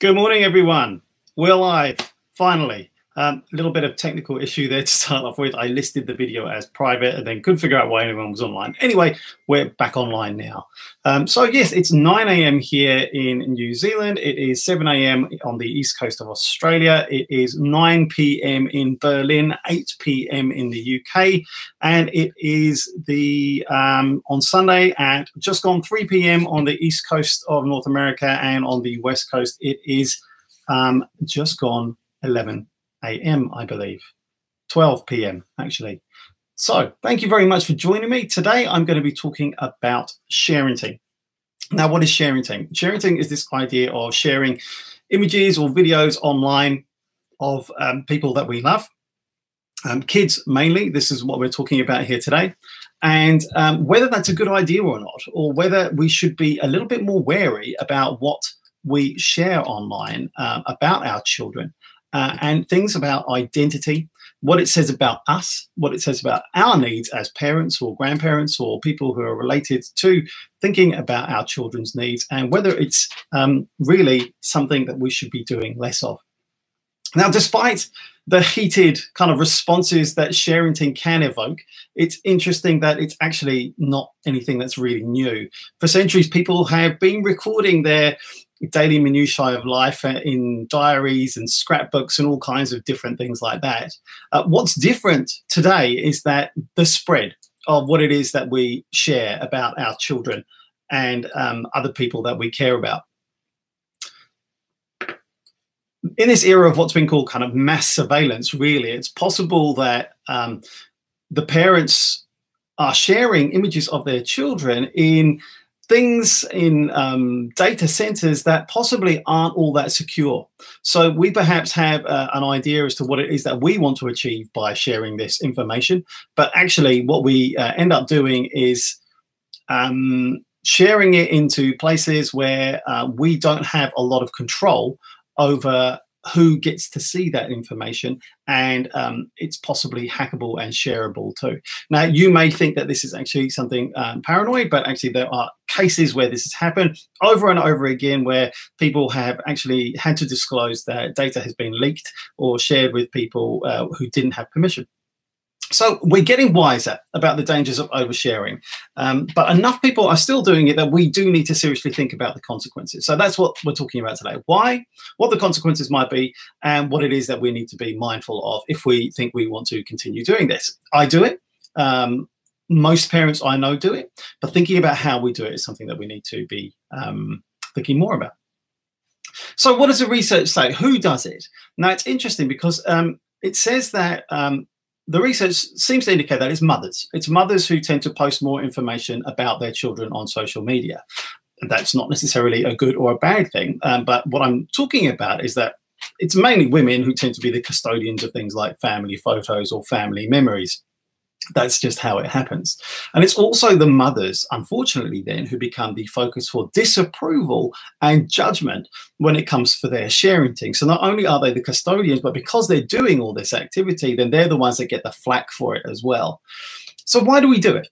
Good morning, everyone. We're live, finally. A um, little bit of technical issue there to start off with. I listed the video as private and then couldn't figure out why anyone was online. Anyway, we're back online now. Um, so yes, it's 9 a.m. here in New Zealand. It is 7 a.m. on the east coast of Australia. It is 9 p.m. in Berlin, 8 p.m. in the UK, and it is the um, on Sunday at just gone 3 p.m. on the east coast of North America, and on the west coast it is um, just gone 11 a.m., I believe. 12 p.m., actually. So, thank you very much for joining me. Today, I'm going to be talking about sharenting. Now, what is sharenting? Sharenting is this idea of sharing images or videos online of um, people that we love, um, kids mainly. This is what we're talking about here today. And um, whether that's a good idea or not, or whether we should be a little bit more wary about what we share online uh, about our children uh, and things about identity, what it says about us, what it says about our needs as parents or grandparents or people who are related to thinking about our children's needs, and whether it's um, really something that we should be doing less of. Now, despite the heated kind of responses that Sharenting can evoke, it's interesting that it's actually not anything that's really new. For centuries, people have been recording their daily minutiae of life uh, in diaries and scrapbooks and all kinds of different things like that. Uh, what's different today is that the spread of what it is that we share about our children and um, other people that we care about. In this era of what's been called kind of mass surveillance, really, it's possible that um, the parents are sharing images of their children in things in um, data centers that possibly aren't all that secure. So we perhaps have uh, an idea as to what it is that we want to achieve by sharing this information. But actually, what we uh, end up doing is um, sharing it into places where uh, we don't have a lot of control over who gets to see that information and um, it's possibly hackable and shareable too. Now, you may think that this is actually something um, paranoid, but actually there are cases where this has happened over and over again where people have actually had to disclose that data has been leaked or shared with people uh, who didn't have permission. So we're getting wiser about the dangers of oversharing, um, but enough people are still doing it that we do need to seriously think about the consequences. So that's what we're talking about today. Why, what the consequences might be, and what it is that we need to be mindful of if we think we want to continue doing this. I do it. Um, most parents I know do it, but thinking about how we do it is something that we need to be um, thinking more about. So what does the research say? Who does it? Now it's interesting because um, it says that um, the research seems to indicate that it's mothers. It's mothers who tend to post more information about their children on social media. That's not necessarily a good or a bad thing. Um, but what I'm talking about is that it's mainly women who tend to be the custodians of things like family photos or family memories that's just how it happens. And it's also the mothers, unfortunately, then who become the focus for disapproval and judgment when it comes for their sharing things. So not only are they the custodians, but because they're doing all this activity, then they're the ones that get the flack for it as well. So why do we do it?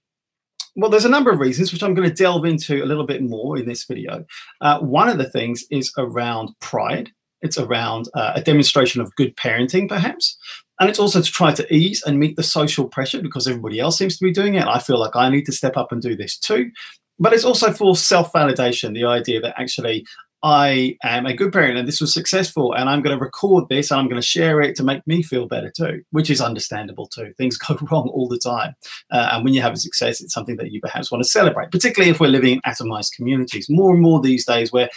Well, there's a number of reasons, which I'm going to delve into a little bit more in this video. Uh, one of the things is around pride. It's around uh, a demonstration of good parenting, perhaps. And it's also to try to ease and meet the social pressure because everybody else seems to be doing it. I feel like I need to step up and do this too. But it's also for self validation the idea that actually I am a good parent and this was successful and I'm going to record this and I'm going to share it to make me feel better too, which is understandable too. Things go wrong all the time. Uh, and when you have a success, it's something that you perhaps want to celebrate, particularly if we're living in atomized communities. More and more these days, we're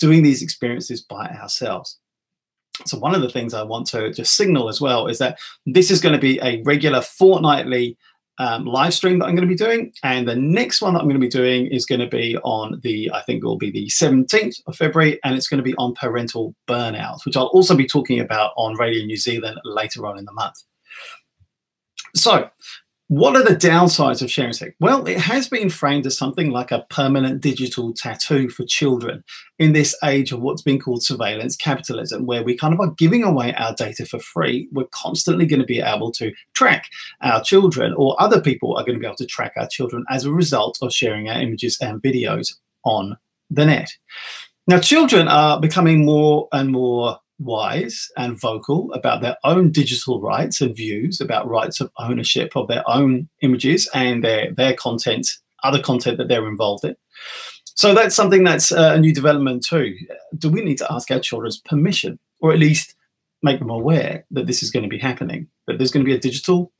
doing these experiences by ourselves. So one of the things I want to just signal as well is that this is going to be a regular fortnightly um, live stream that I'm going to be doing. And the next one that I'm going to be doing is going to be on the, I think it will be the 17th of February, and it's going to be on parental burnout, which I'll also be talking about on Radio New Zealand later on in the month. So what are the downsides of sharenting? Well, it has been framed as something like a permanent digital tattoo for children in this age of what's been called surveillance capitalism, where we kind of are giving away our data for free. We're constantly going to be able to track our children, or other people are going to be able to track our children as a result of sharing our images and videos on the net. Now, children are becoming more and more wise and vocal about their own digital rights and views about rights of ownership of their own images and their, their content, other content that they're involved in. So that's something that's a new development too. Do we need to ask our children's permission or at least make them aware that this is going to be happening, that there's going to be a digital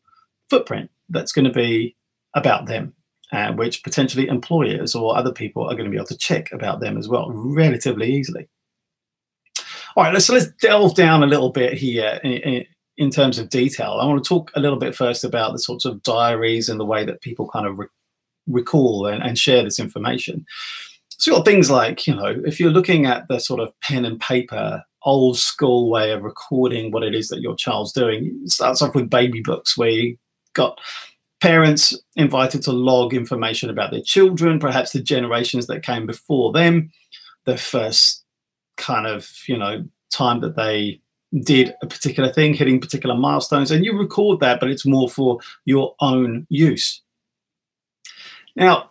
footprint that's going to be about them? uh, which potentially employers or other people are going to be able to check about them as well relatively easily. All right, so let's delve down a little bit here in, in, in, terms of detail. I want to talk a little bit first about the sorts of diaries and the way that people kind of re recall and, and share this information. So you've got things like, you know, if you're looking at the sort of pen and paper old school way of recording what it is that your child's doing, it starts off with baby books where you got parents invited to log information about their children, perhaps the generations that came before them, the first kind of, you know, time that they did a particular thing, hitting particular milestones, and you record that, but it's more for your own use. Now,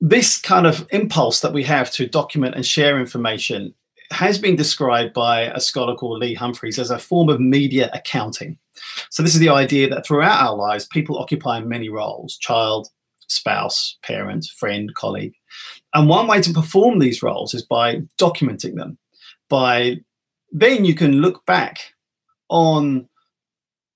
this kind of impulse that we have to document and share information has been described by a scholar called Lee Humphreys as a form of media accounting. So this is the idea that throughout our lives, people occupy many roles, child, spouse, parent, friend, colleague. And one way to perform these roles is by documenting them. By then you can look back on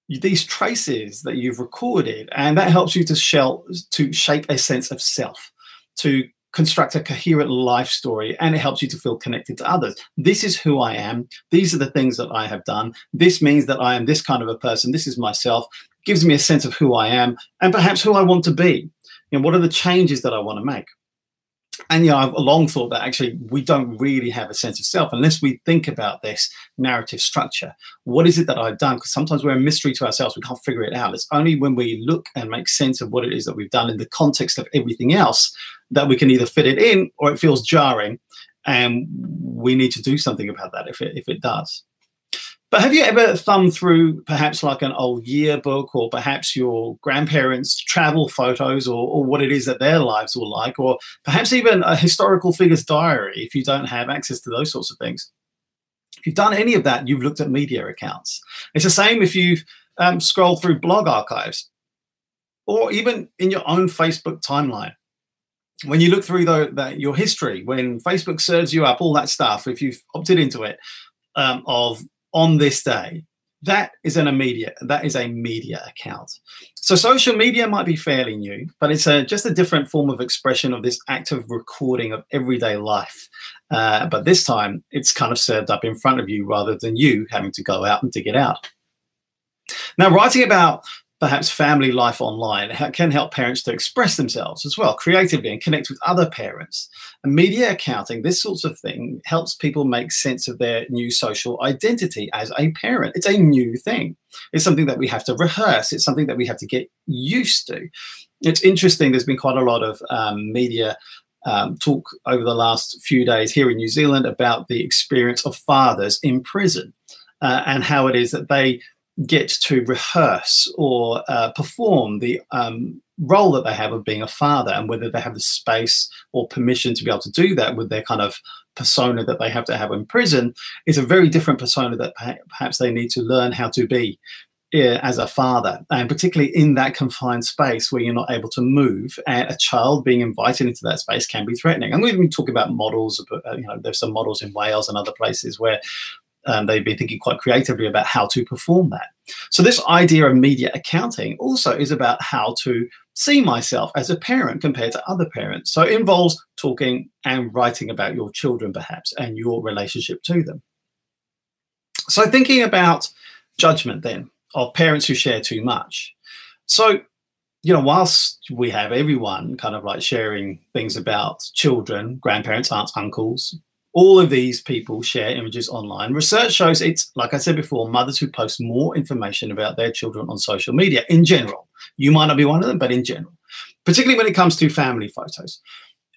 these traces that you've recorded, and that helps you to, shell, to shape a sense of self, to construct a coherent life story and it helps you to feel connected to others. This is who I am. These are the things that I have done. This means that I am this kind of a person. This is myself. gives me a sense of who I am and perhaps who I want to be. Know, what are the changes that I want to make? And you know, I've long thought that actually we don't really have a sense of self unless we think about this narrative structure. What is it that I've done? Because sometimes we're a mystery to ourselves. We can't figure it out. It's only when we look and make sense of what it is that we've done in the context of everything else that we can either fit it in or it feels jarring, and we need to do something about that if it if it does. But have you ever thumbed through perhaps like an old yearbook or perhaps your grandparents' travel photos or, or, what it is that their lives were like, or perhaps even a historical figure's diary if you don't have access to those sorts of things? If you've done any of that, you've looked at media accounts. It's the same if you've um, scrolled through blog archives or even in your own Facebook timeline when you look through the, the, your history, when Facebook serves you up all that stuff, if you've opted into it, um, of on this day. That is an immediate, that is a media account. So social media might be fairly new, but it's a, just a different form of expression of this active recording of everyday life. Uh, but this time it's kind of served up in front of you rather than you having to go out and dig it out. Now, writing about perhaps family life online can help parents to express themselves as well creatively and connect with other parents. And media accounting, this sorts of thing, helps people make sense of their new social identity as a parent. It's a new thing. It's something that we have to rehearse. It's something that we have to get used to. It's interesting. There's been quite a lot of um, media um, talk over the last few days here in New Zealand about the experience of fathers in prison uh, and how it is that they get to rehearse or uh, perform the um, role that they have of being a father and whether they have the space or permission to be able to do that with their kind of persona that they have to have in prison is a very different persona that perhaps they need to learn how to be as a father. And particularly in that confined space where you're not able to move and a child being invited into that space can be threatening. And we've been talking about models uh, you know there's some models in wales and other places where um, they've been thinking quite creatively about how to perform that. So this idea of media accounting also is about how to see myself as a parent compared to other parents. So it involves talking and writing about your children perhaps and your relationship to them. So thinking about judgment then of parents who share too much. So you know, whilst we have everyone kind of like sharing things about children, grandparents, aunts, uncles, all of these people share images online. Research shows it's, like I said before, mothers who post more information about their children on social media in general. You might not be one of them, but in general, particularly when it comes to family photos.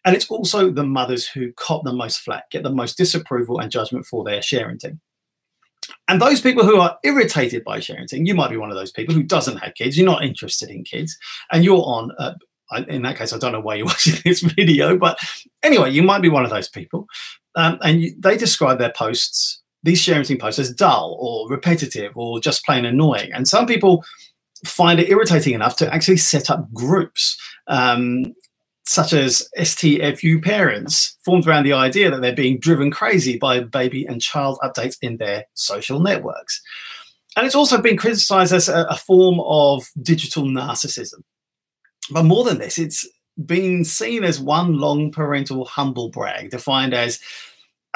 And it's also the mothers who cop the most flack, get the most disapproval and judgment for their sharenting. And those people who are irritated by sharenting, you might be one of those people who doesn't have kids, you're not interested in kids, and you're on uh, in that case, I don't know why you're watching this video, but anyway, you might be one of those people Um, and they describe their posts, these sharing posts, as dull or repetitive or just plain annoying. And some people find it irritating enough to actually set up groups. Um, such as STFU parents, formed around the idea that they're being driven crazy by baby and child updates in their social networks. And it's also been criticized as a, a form of digital narcissism. But more than this, it's been seen as one long parental humble brag, defined as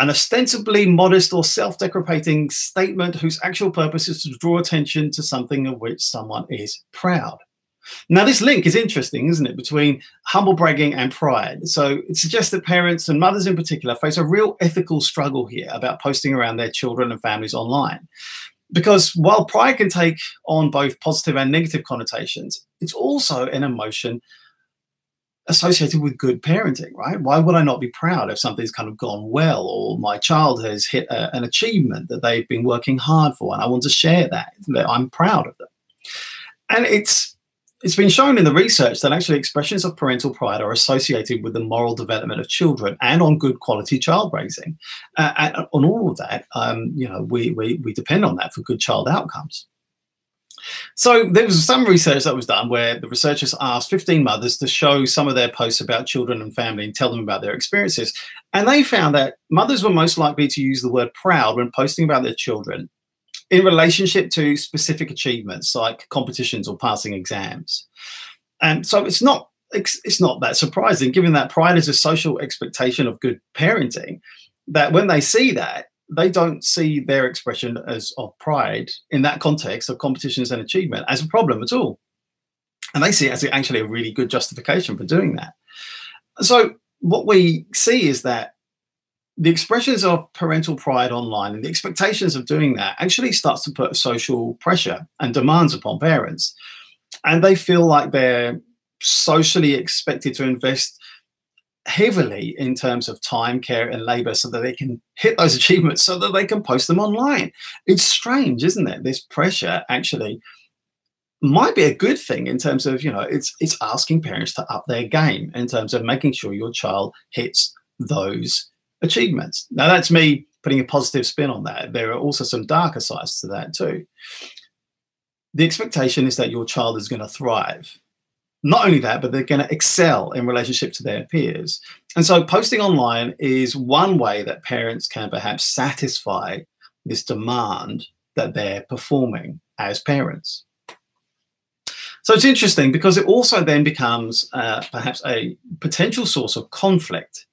an ostensibly modest or self deprecating statement whose actual purpose is to draw attention to something of which someone is proud. Now, this link is interesting, isn't it, between humble bragging and pride? So it suggests that parents and mothers in particular face a real ethical struggle here about posting around their children and families online. Because while pride can take on both positive and negative connotations, it's also an emotion associated with good parenting, right? Why would I not be proud if something's kind of gone well or my child has hit a, an achievement that they've been working hard for and I want to share that, that I'm proud of them? And it's it's been shown in the research that actually expressions of parental pride are associated with the moral development of children and on good quality child raising. Uh, and on all of that, um, you know, we, we, we depend on that for good child outcomes. So there was some research that was done where the researchers asked 15 mothers to show some of their posts about children and family and tell them about their experiences. And they found that mothers were most likely to use the word proud when posting about their children in relationship to specific achievements like competitions or passing exams. And so it's not it's not that surprising, given that pride is a social expectation of good parenting, that when they see that, they don't see their expression as of pride in that context of competitions and achievement as a problem at all. And they see it as actually a really good justification for doing that. So what we see is that the expressions of parental pride online and the expectations of doing that actually starts to put social pressure and demands upon parents. And they feel like they're socially expected to invest heavily in terms of time, care, and labor so that they can hit those achievements so that they can post them online. It's strange, isn't it? This pressure actually might be a good thing in terms of, you know, it's it's asking parents to up their game in terms of making sure your child hits those achievements. Now, that's me putting a positive spin on that. There are also some darker sides to that, too. The expectation is that your child is going to thrive. Not only that, but they're going to excel in relationship to their peers. And so, posting online is one way that parents can perhaps satisfy this demand that they're performing as parents. So it's interesting because it also then becomes uh, perhaps a potential source of conflict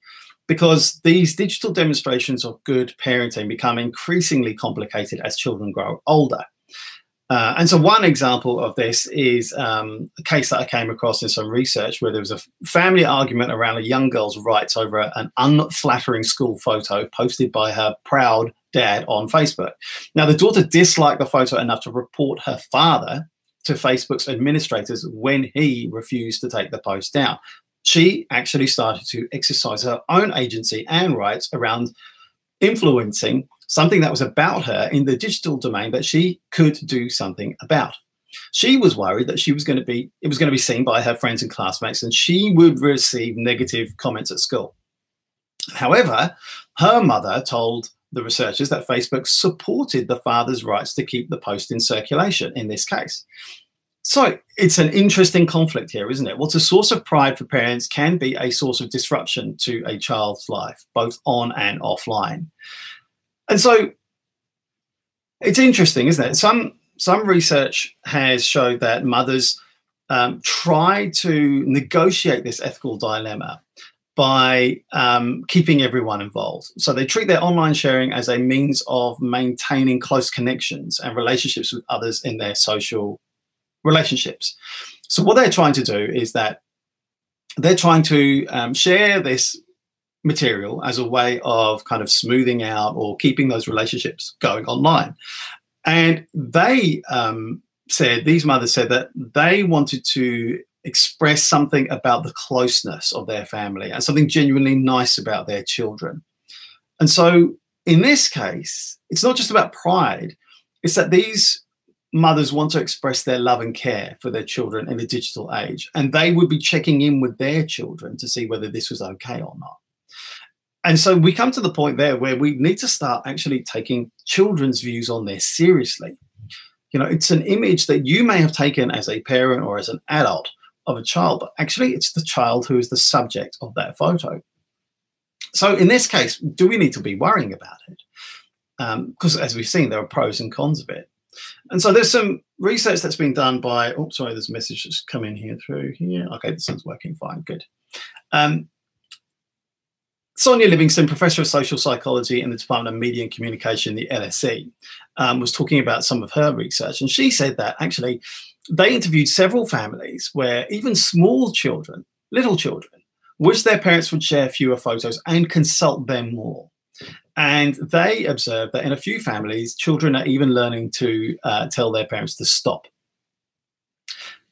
because these digital demonstrations of good parenting become increasingly complicated as children grow older. Uh, and so, one example of this is um, a case that I came across in some research where there was a family argument around a young girl's rights over an unflattering school photo posted by her proud dad on Facebook. Now, the daughter disliked the photo enough to report her father to Facebook's administrators when he refused to take the post down she actually started to exercise her own agency and rights around influencing something that was about her in the digital domain that she could do something about. She was worried that she was going to be it was going to be seen by her friends and classmates and she would receive negative comments at school. However, her mother told the researchers that Facebook supported the father's rights to keep the post in circulation in this case. So it's an interesting conflict here, isn't it? What's a source of pride for parents can be a source of disruption to a child's life, both on and offline. And so it's interesting, isn't it? Some some research has showed that mothers um, try to negotiate this ethical dilemma by um, keeping everyone involved. So they treat their online sharing as a means of maintaining close connections and relationships with others in their social relationships. So what they're trying to do is that they're trying to um, share this material as a way of kind of smoothing out or keeping those relationships going online. And they um, said, these mothers said that they wanted to express something about the closeness of their family and something genuinely nice about their children. And so in this case, it's not just about pride, it's that these mothers want to express their love and care for their children in the digital age, and they would be checking in with their children to see whether this was okay or not. And so we come to the point there where we need to start actually taking children's views on this seriously. You know, it's an image that you may have taken as a parent or as an adult of a child, but actually it's the child who is the subject of that photo. So in this case, do we need to be worrying about it? Because um, as we've seen, there are pros and cons of it. And so there's some research that's been done by, oh, sorry, there's a message that's come in here through here. Okay, this one's working fine, good. Um, Sonia Livingstone, professor of social psychology in the Department of Media and Communication, the LSE, um, was talking about some of her research. And she said that actually they interviewed several families where even small children, little children, wish their parents would share fewer photos and consult them more. And they observed that in a few families, children are even learning to uh, tell their parents to stop.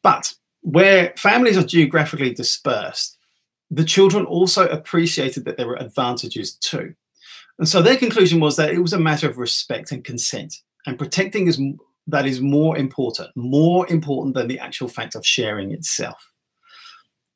But where families are geographically dispersed, the children also appreciated that there were advantages too. And so their conclusion was that it was a matter of respect and consent, and protecting is that is more important, more important than the actual fact of sharing itself.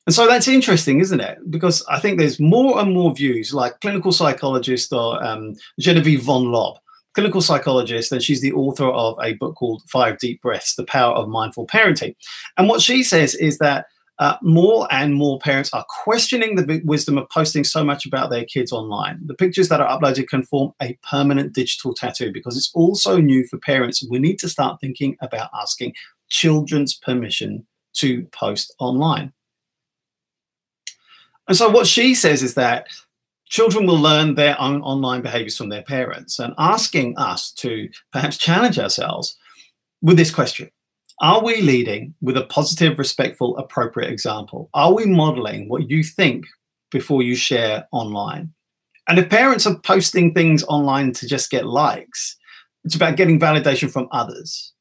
And so that's interesting, isn't it? Because I think there's more and more views, like clinical psychologist or um, Genevieve von Lob, clinical psychologist, and she's the author of a book called Five Deep Breaths: The Power of Mindful Parenting. And what she says is that uh, more and more parents are questioning the wisdom of posting so much about their kids online. The pictures that are uploaded can form a permanent digital tattoo because it's also new for parents. We need to start thinking about asking children's permission to post online. And so, what she says is that children will learn their own online behaviors from their parents and asking us to perhaps challenge ourselves with this question are we leading with a positive, respectful, appropriate example? Are we modeling what you think before you share online? And if parents are posting things online to just get likes, it's about getting validation from others.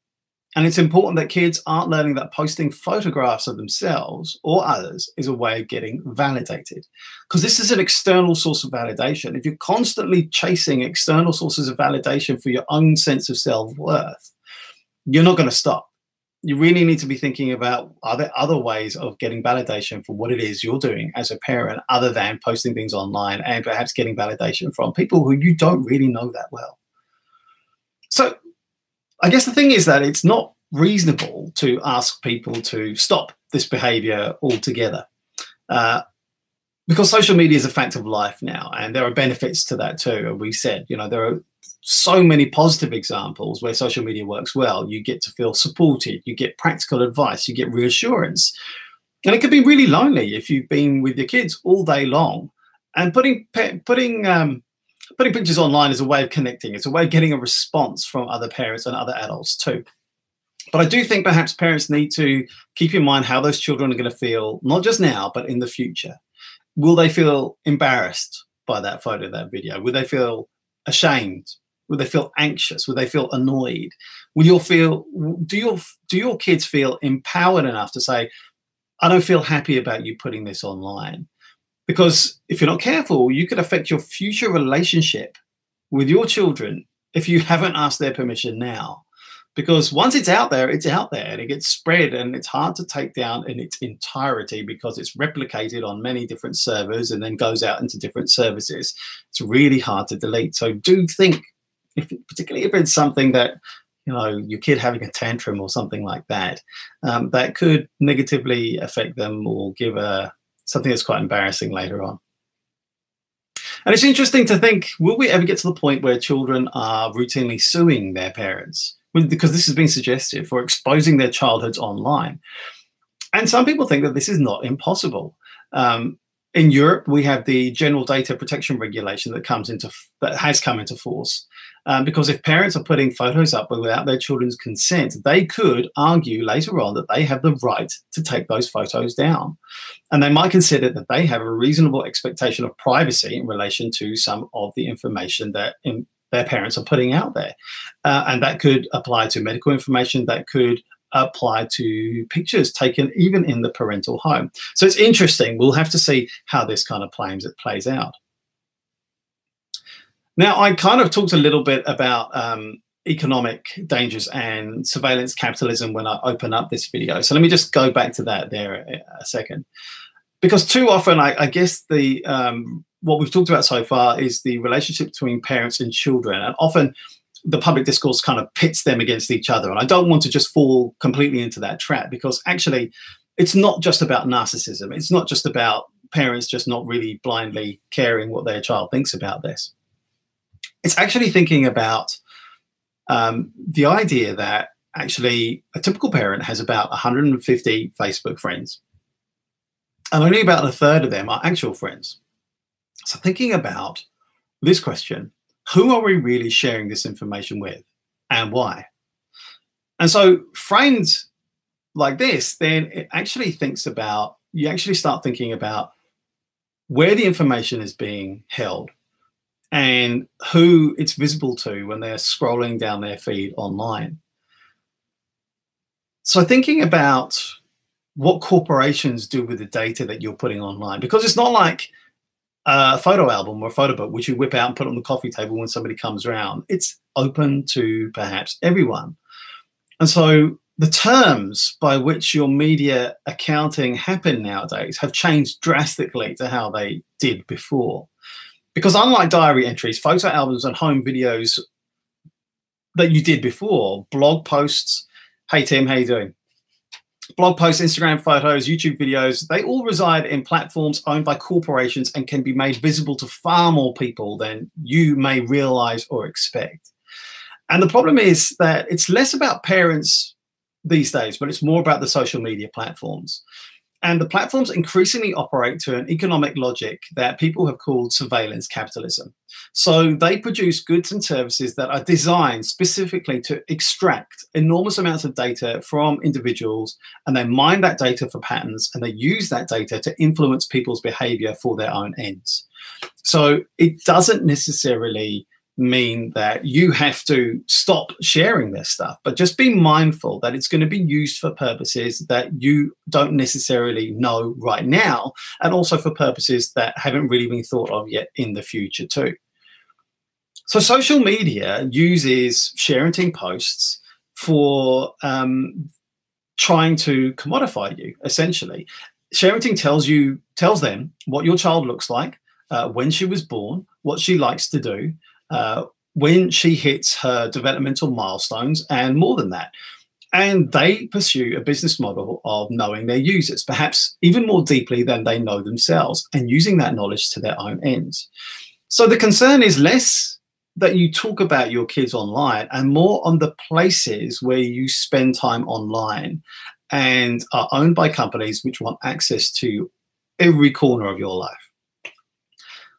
And it's important that kids aren't learning that posting photographs of themselves or others is a way of getting validated. Because this is an external source of validation. If you're constantly chasing external sources of validation for your own sense of self worth, you're not going to stop you really need to be thinking about are there other ways of getting validation for what it is you're doing as a parent other than posting things online and perhaps getting validation from people who you don't really know that well. So i guess the thing is that it's not reasonable to ask people to stop this behavior altogether uh, because social media is a fact of life now and there are benefits to that too. And we said you know there are so many positive examples where social media works well. You get to feel supported, you get practical advice, you get reassurance. And it can be really lonely if you've been with your kids all day long. And putting putting um, putting pictures online is a way of connecting. It's a way of getting a response from other parents and other adults too. But I do think perhaps parents need to keep in mind how those children are going to feel, not just now, but in the future. Will they feel embarrassed by that photo, that video? Will they feel ashamed Will they feel anxious? Will they feel annoyed? Will you feel? Do your do your kids feel empowered enough to say, "I don't feel happy about you putting this online"? Because if you're not careful, you could affect your future relationship with your children if you haven't asked their permission now. Because once it's out there, it's out there and it gets spread and it's hard to take down in its entirety because it's replicated on many different servers and then goes out into different services. It's really hard to delete. So do think if particularly if it's something that you know your kid having a tantrum or something like that um, that could negatively affect them or give a something that's quite embarrassing later on. And it's interesting to think will we ever get to the point where children are routinely suing their parents? Because this has been suggested for exposing their childhoods online. And some people think that this is not impossible. Um, in Europe, we have the General Data Protection Regulation that comes into that has come into force, um, because if parents are putting photos up without their children's consent, they could argue later on that they have the right to take those photos down. And they might consider that they have a reasonable expectation of privacy in relation to some of the information that in, their parents are putting out there. Uh, and that could apply to medical information, that could apply to pictures taken even in the parental home. So it's interesting. We'll have to see how this kind of plays, it plays out. Now, I kind of talked a little bit about um, economic dangers and surveillance capitalism when I open up this video. So let me just go back to that there a, a second. because too often, I, I guess the um, what we've talked about so far is the relationship between parents and children, and often the public discourse kind of pits them against each other. And I don't want to just fall completely into that trap because actually, it's not just about narcissism. It's not just about parents just not really blindly caring what their child thinks about this. It's actually thinking about um, the idea that actually a typical parent has about 150 Facebook friends, and only about a third of them are actual friends. So, thinking about this question who are we really sharing this information with and why? And so, framed like this, then it actually thinks about, you actually start thinking about where the information is being held and who it's visible to when they're scrolling down their feed online. So, thinking about what corporations do with the data that you're putting online, because it's not like a photo album or a photo book which you whip out and put on the coffee table when somebody comes around. It's open to perhaps everyone. And so the terms by which your media accounting happen nowadays have changed drastically to how they did before. Because unlike diary entries, photo albums and home videos that you did before, blog posts, hey Tim, how you doing? Blog posts, Instagram photos, YouTube videos, they all reside in platforms owned by corporations and can be made visible to far more people than you may realize or expect. And the problem is that it's less about parents these days, but it's more about the social media platforms. And the platforms increasingly operate to an economic logic that people have called surveillance capitalism. So they produce goods and services that are designed specifically to extract enormous amounts of data from individuals, and they mine that data for patterns, and they use that data to influence people's behavior for their own ends. So it doesn't necessarily mean that you have to stop sharing this stuff, but just be mindful that it's going to be used for purposes that you don't necessarily know right now, and also for purposes that haven't really been thought of yet in the future, too. So, social media uses sharing posts for um, trying to commodify you, essentially. Sharing tells you tells them what your child looks like, uh, when she was born, what she likes to do, uh, when she hits her developmental milestones and more than that. And they pursue a business model of knowing their users, perhaps even more deeply than they know themselves, and using that knowledge to their own ends. So the concern is less that you talk about your kids online and more on the places where you spend time online and are owned by companies which want access to every corner of your life.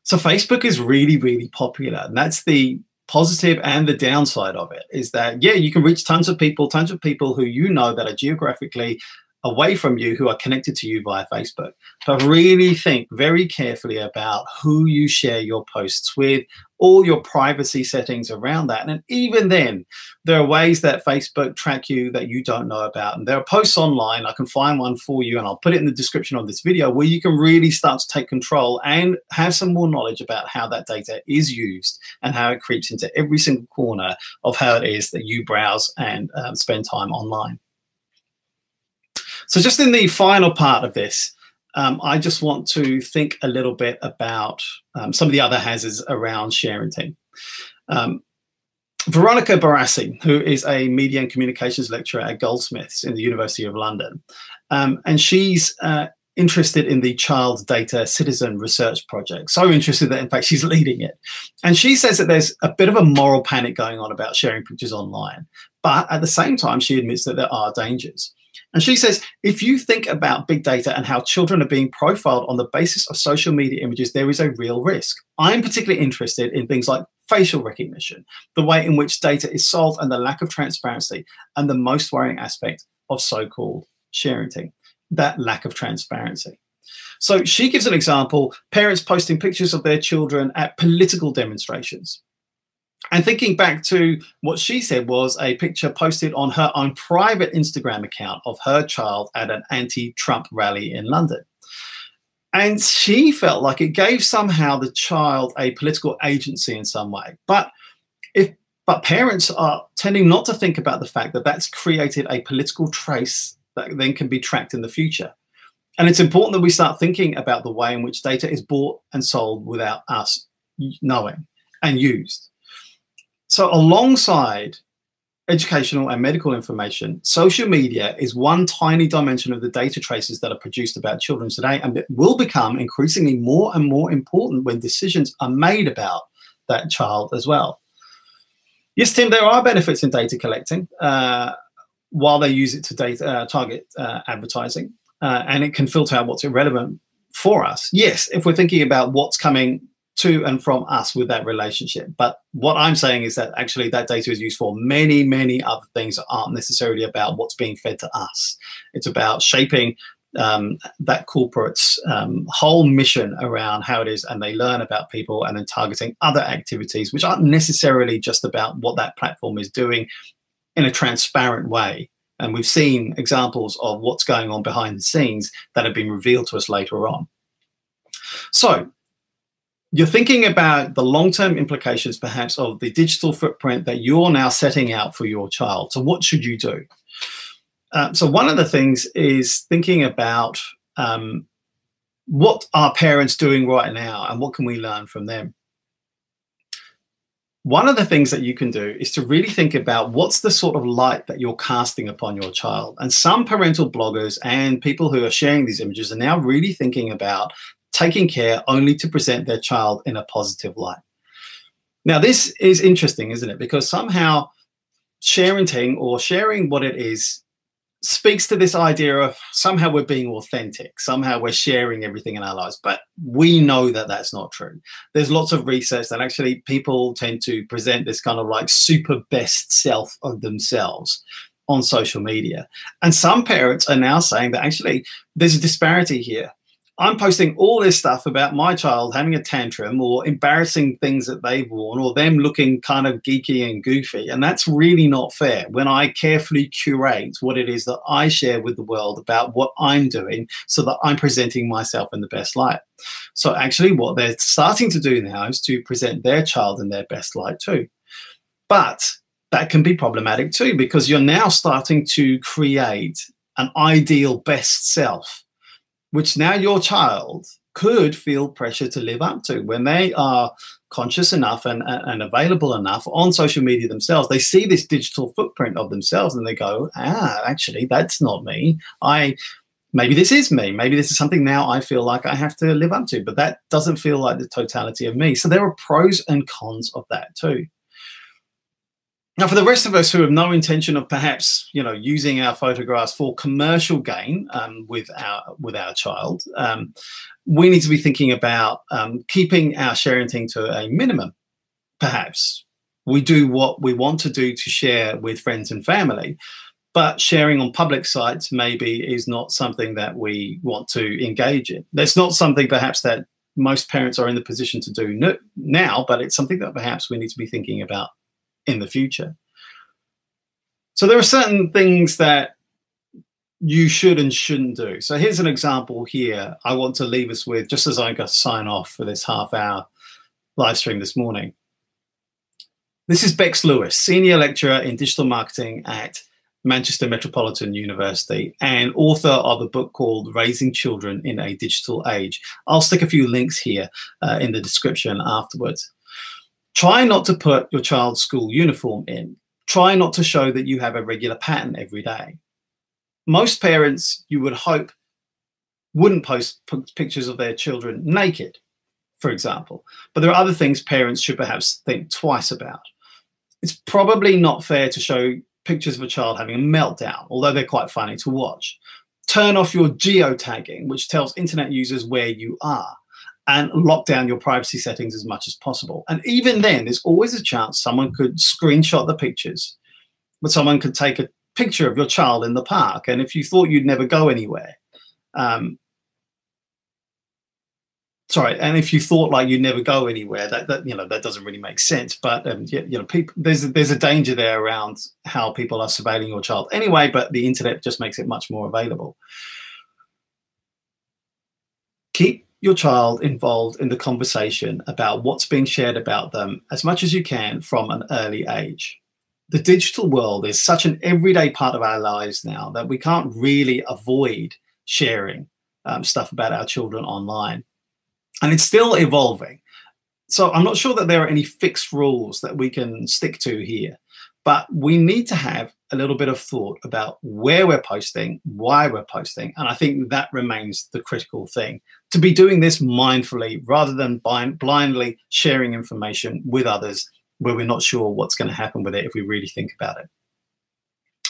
So Facebook is really, really popular. And that's the positive and the downside of it is that, yeah, you can reach tons of people, tons of people who you know that are geographically away from you who are connected to you via Facebook. But really think very carefully about who you share your posts with, all your privacy settings around that. And even then, there are ways that Facebook track you that you don't know about. And there are posts online. I can find one for you and I'll put it in the description of this video where you can really start to take control and have some more knowledge about how that data is used and how it creeps into every single corner of how it is that you browse and um, spend time online. So, just in the final part of this, um, I just want to think a little bit about um, some of the other hazards around sharenting. Um, Veronica Barassi, who is a media and communications lecturer at Goldsmiths in the University of London, um, and she's uh, interested in the Child Data Citizen Research Project. So interested that, in fact, she's leading it. And she says that there's a bit of a moral panic going on about sharing pictures online. But at the same time, she admits that there are dangers. And she says, if you think about big data and how children are being profiled on the basis of social media images, there is a real risk. I'm particularly interested in things like facial recognition, the way in which data is sold, and the lack of transparency, and the most worrying aspect of so called sharenting, that lack of transparency. So she gives an example parents posting pictures of their children at political demonstrations. And thinking back to what she said was a picture posted on her own private Instagram account of her child at an anti Trump rally in London. And she felt like it gave somehow the child a political agency in some way. But if but parents are tending not to think about the fact that that's created a political trace that then can be tracked in the future. And it's important that we start thinking about the way in which data is bought and sold without us knowing and used. So, alongside educational and medical information, social media is one tiny dimension of the data traces that are produced about children today, and it will become increasingly more and more important when decisions are made about that child as well. Yes, Tim, there are benefits in data collecting uh, while they use it to data, uh, target uh, advertising, uh, and it can filter out what's irrelevant for us. Yes, if we're thinking about what's coming to and from us with that relationship. But what I'm saying is that actually that data is used for many, many other things that aren't necessarily about what's being fed to us. It's about shaping um, that corporate's um, whole mission around how it is, and they learn about people and then targeting other activities, which aren't necessarily just about what that platform is doing in a transparent way. And we've seen examples of what's going on behind the scenes that have been revealed to us later on. So, you're thinking about the long-term implications perhaps of the digital footprint that you're now setting out for your child. So what should you do? Uh, so one of the things is thinking about um, what are parents doing right now and what can we learn from them? One of the things that you can do is to really think about what's the sort of light that you're casting upon your child. And some parental bloggers and people who are sharing these images are now really thinking about taking care only to present their child in a positive light. Now, this is interesting, isn't it? Because somehow sharing or sharing what it is speaks to this idea of somehow we're being authentic, somehow we're sharing everything in our lives. But we know that that's not true. There's lots of research that actually people tend to present this kind of like super best self of themselves on social media. And some parents are now saying that actually there's a disparity here I'm posting all this stuff about my child having a tantrum or embarrassing things that they've worn or them looking kind of geeky and goofy. And that's really not fair when I carefully curate what it is that I share with the world about what I'm doing so that I'm presenting myself in the best light. So, actually, what they're starting to do now is to present their child in their best light too. But that can be problematic too because you're now starting to create an ideal best self which now your child could feel pressure to live up to. When they are conscious enough and, and available enough on social media themselves they see this digital footprint of themselves and they go ah actually that's not me. I maybe this is me. Maybe this is something now i feel like i have to live up to. But that doesn't feel like the totality of me. So there are pros and cons of that too now, for the rest of us who have no intention of perhaps, you know, using our photographs for commercial gain um, with our with our child, um, we need to be thinking about um, keeping our sharenting to a minimum. Perhaps we do what we want to do to share with friends and family, but sharing on public sites maybe is not something that we want to engage in. That's not something perhaps that most parents are in the position to do now, but it's something that perhaps we need to be thinking about in the future. So there are certain things that you should and shouldn't do. So here's an example here I want to leave us with just as I go sign off for this half hour live stream this morning. This is Bex Lewis, Senior Lecturer in Digital Marketing at Manchester Metropolitan University and author of a book called Raising Children in a Digital Age. I'll stick a few links here uh, in the description afterwards. Try not to put your child's school uniform in. Try not to show that you have a regular pattern every day. Most parents, you would hope, wouldn't post pictures of their children naked, for example. But there are other things parents should perhaps think twice about. It's probably not fair to show pictures of a child having a meltdown, although they're quite funny to watch. Turn off your geotagging, which tells internet users where you are and lock down your privacy settings as much as possible. And even then, there's always a chance someone could screenshot the pictures, but someone could take a picture of your child in the park. And if you thought you'd never go anywhere, um, sorry, and if you thought like you'd never go anywhere, that, that you know that doesn't really make sense. But um, you, you know, people there's there's a danger there around how people are surveilling your child anyway. But the internet just makes it much more available. Keep your child involved in the conversation about what's being shared about them as much as you can from an early age. The digital world is such an everyday part of our lives now that we can't really avoid sharing um, stuff about our children online. And it's still evolving. So I'm not sure that there are any fixed rules that we can stick to here, but we need to have a little bit of thought about where we're posting, why we're posting. And I think that remains the critical thing to be doing this mindfully rather than blindly sharing information with others where we're not sure what's going to happen with it if we really think about it.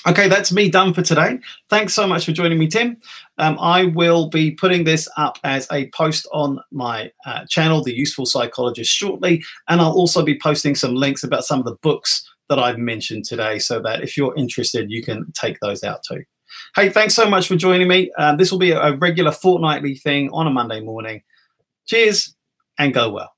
Okay, that's me done for today. Thanks so much for joining me, Tim. Um, I will be putting this up as a post on my uh, channel, The Useful Psychologist, shortly. And I'll also be posting some links about some of the books that I've mentioned today so that if you're interested, you can take those out too. Hey, thanks so much for joining me. Uh, this will be a regular fortnightly thing on a Monday morning. Cheers and go well.